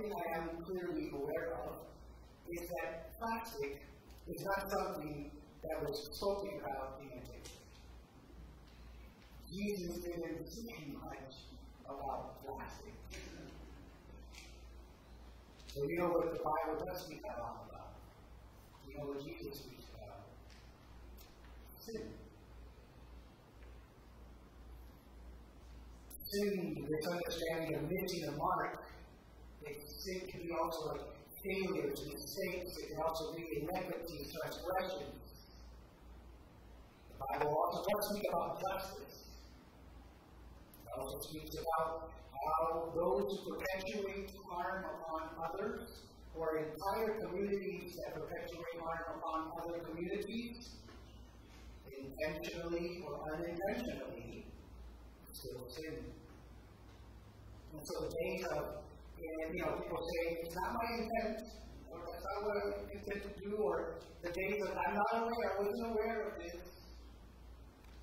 thing I am clearly aware of is that plastic is not something that was spoken about in the antiquity. Jesus didn't speak much about plastic. So you know what the Bible does speak a about. You know what Jesus speaks about? Sin. Sin, this understanding of missing a mark, sin can be also like failures, mistakes, it can also be inequities, transgressions. The Bible also does speak about justice. It also speaks about how those who perpetuate harm upon others, or entire communities that perpetuate harm upon other communities, intentionally or unintentionally, still sin. And so the days of, and, you know, people say, it's not my intent, or that's not what I intend to do, or the days that I'm not aware, I wasn't aware of this,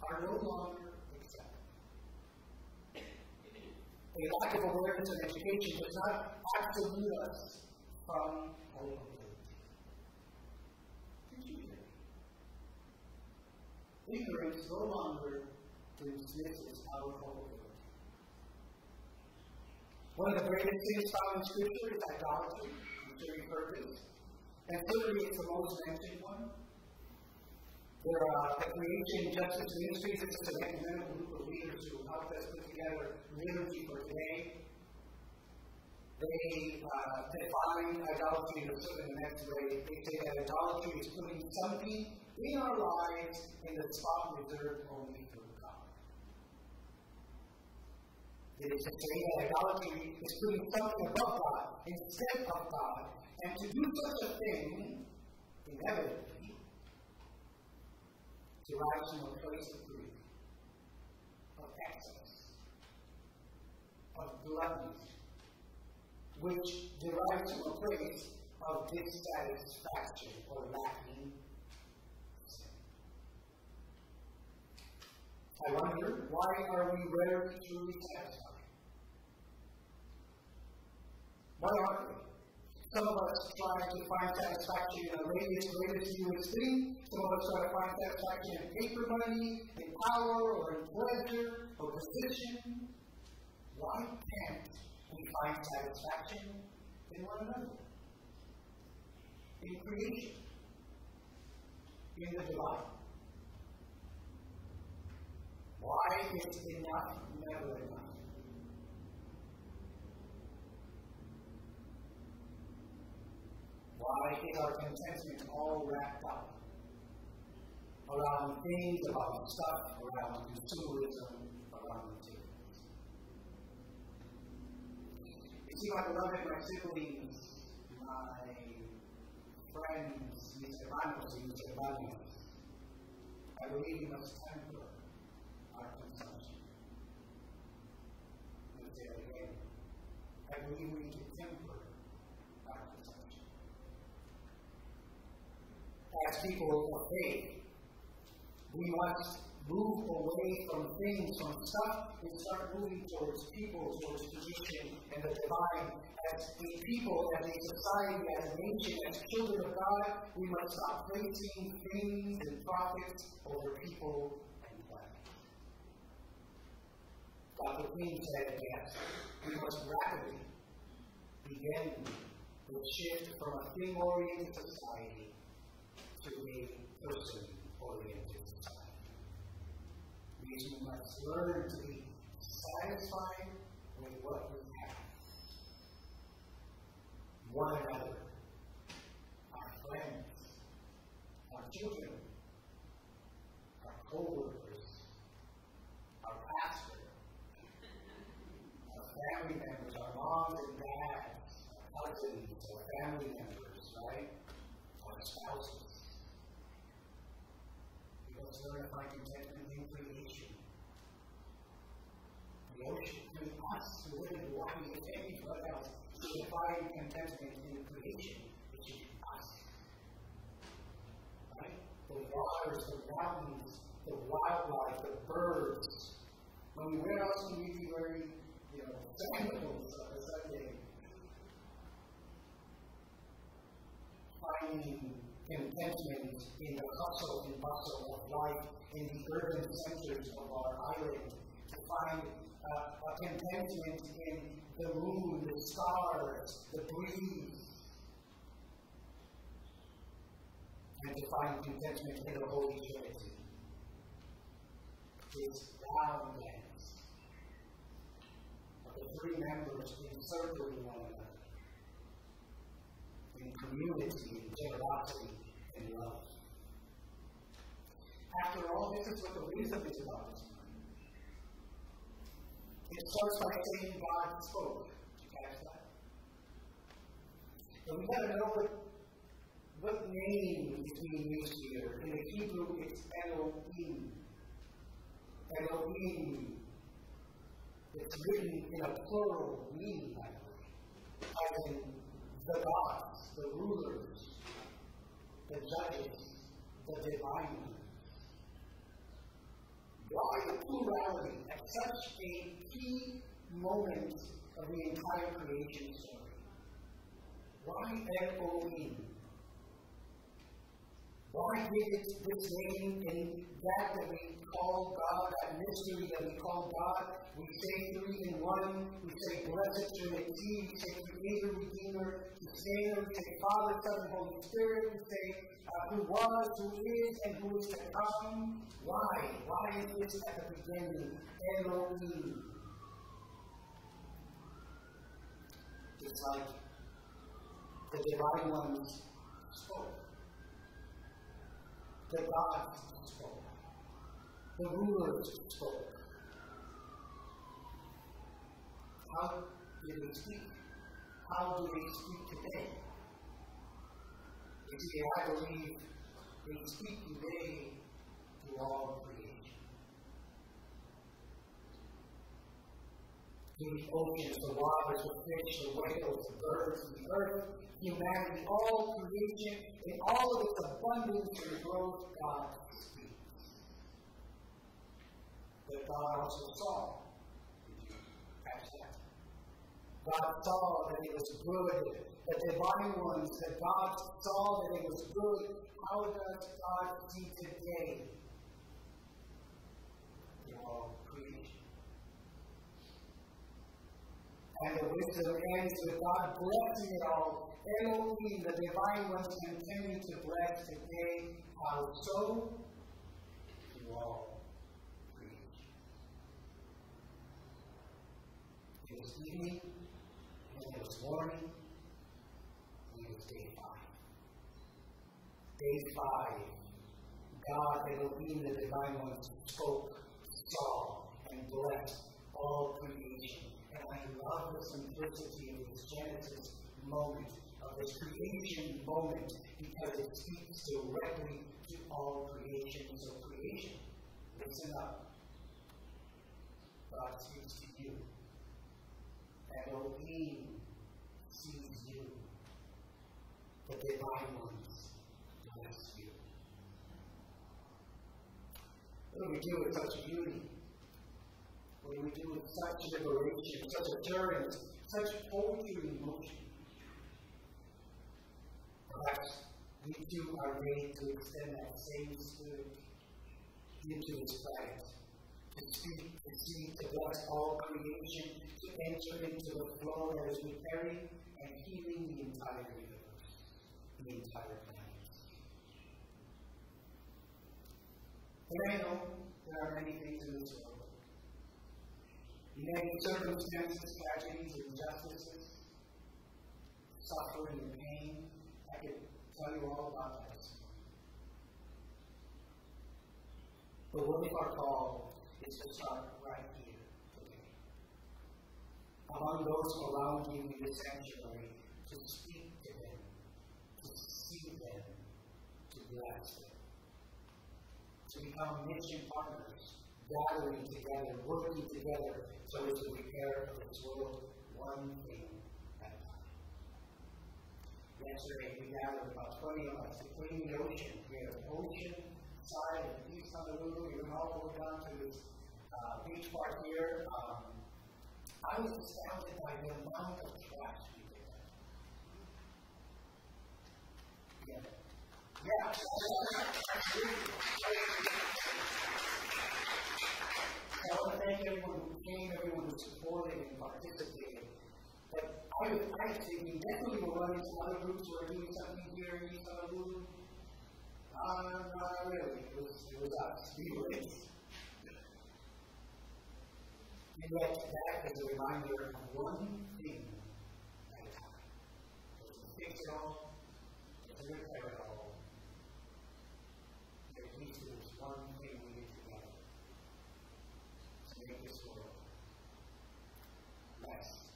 are no longer accepted. A lack of awareness and education does not absolve us from culpability. Ignorance no longer dismisses our culpability. One of the greatest things found in Scripture is idolatry. Sure you've heard. And thirdly, it's the most mentioned one. There are the Creation Justice Ministries. This is an ecumenical group of leaders who helped us put together liturgy for today. They uh, define idolatry in a certain next way. They say that idolatry is putting something in our lives in the spot reserved only for God. It is a idolatry is putting something above God instead of God. And to do such a thing, inevitably, derives from a place of greed, of excess, of gluttony, which derives from a place of dissatisfaction or lacking. I wonder, why are we rarely truly satisfied? Why aren't we? Some of us try to find satisfaction in the latest, greatest, newest thing. Some of us try to find satisfaction in paper money, in power, or in pleasure, or position. Why can't we find satisfaction in one another? In creation, in the divine. Why is enough never enough? Why is our contentment all wrapped up around things, about stuff, around consumerism, around materials? You see, my beloved, my siblings, my friends, mis hermanos y mis I believe we must temper our consumption. Let say again. I believe we need to temper as people of faith. We must move away from things, from stuff, and start moving towards people, towards position and the divine. As a people, as a society, as a nation, as children of God, we must stop placing things and profits over people and planet. Dr. King said, yes, we must rapidly begin the shift from a thing oriented society to a person oriented society. We must learn to be satisfied with what we have. One another, our friends, our children, our co workers, our pastor, our family members, our moms and dads, our cousins, our family members, right? Our spouses learn to find contentment in creation. The ocean through us who live walking in anything else to find contentment in creation, which is us. Right? The waters, the mountains, the wildlife, the birds. When we went out, we be wearing, you know, sandals on a Sunday. finding contentment in the hustle and bustle of life in the urban centers of our island, to find uh, a contentment in the moon, the stars, the breeze, and to find contentment in the Holy Trinity. His dance of the three members encircling one another in community, in generosity, and love. After all, this is what the wisdom is about. It starts by saying God spoke. Did you catch that? But we got to know what, what name is being used here. In the Hebrew, it's Elohim. Elohim. It's written in a plural meaning, by the way, as in the gods, the rulers, the judges, the divine why the plurality at such a key moment of the entire creation story? Why Elohim? Why give it this name in that that we call God, that mystery that we call God? We say three in one. We say blessed Trinity. We say Creator, Redeemer, Sustainer. We say Father, Son, and Holy Spirit. We say uh, who was, who is, and who is to come. Why? Why is this at the beginning? Elohim. Just like the divine ones spoke. The gods spoke. The rulers spoke. How do they speak? How do they speak today? You see, I believe they speak today to all creation. The oceans, the waters, the fish, the whales, the birds, the earth, humanity, all creation, in all of its abundance and growth, God speaks. But God also saw. That. God saw that it was good the divine ones, that God saw that it was good. How does God see today? In all creation. And the wisdom ends with God blessing it all. Elohim, the divine ones, continue to bless today. How so? To all creation. It was evening, and it was morning, It was Day 5. Day five, God, Elohim, the Divine One, spoke, saw, and blessed all creation. And I love the simplicity of this Genesis moment, of this creation moment, because it speaks directly to all creation. So, creation, listen up. God speaks to you. And Elohim sees you. The Divine ones bless you. What do we do with such beauty? Do we do with such liberation, such assurance, such in motion? Perhaps we too are made to extend that same spirit into His presence, to speak, to see, to bless all creation, to enter into the flow that is repairing and healing the entire universe, the entire planet. But I know there are many things in this world. Many circumstances, tragedies, injustices, suffering, and pain. I could tell you all about that. But what if our call is to start right here today? Among those around you in the sanctuary, to speak to them, to see them, to bless them to become mission partners, gathering together, working together so as to repair this world one thing at a time. Yesterday we gathered about 20 of us to clean the ocean. We had an ocean side and east Honolulu. We went all the way down to this uh, beach park here. Um, I was astounded by the amount of trash we picked up. I going other groups were doing something here in each other group? Uh, not really. It was, it was us. We were it. And yet, that is a reminder of one thing at a time. Doesn't fix it all, doesn't repair it all. But at least there's one thing we need together to make this world less